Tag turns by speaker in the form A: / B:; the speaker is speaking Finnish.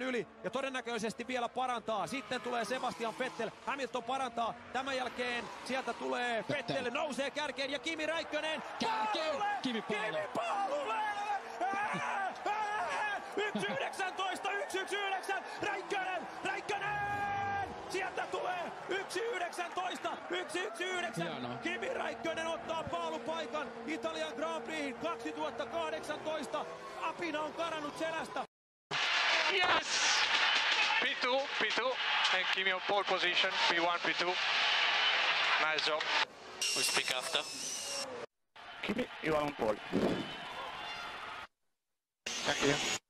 A: yli ja todennäköisesti vielä parantaa. Sitten tulee Sebastian Vettel, Hamilton parantaa. Tämän jälkeen sieltä tulee Vettel, nousee kärkeen ja Kimi Räikkönen
B: Kärkeen!
A: paalulle!
B: Kimi paalulle!
A: Kimi paalulle! Ää, ää, 1.19, 1.19, Räikkönen, Räikkönen! Sieltä tulee 1.19, 1.19,
B: Hienoa.
A: Kimi Räikkönen ottaa paalupaikan Italian Grand Prix 2018. Apina on karannut selästä.
C: And Kimi on pole position, P1, P2. Nice job.
D: We speak after.
E: Kimi, you are on pole.
C: Thank you.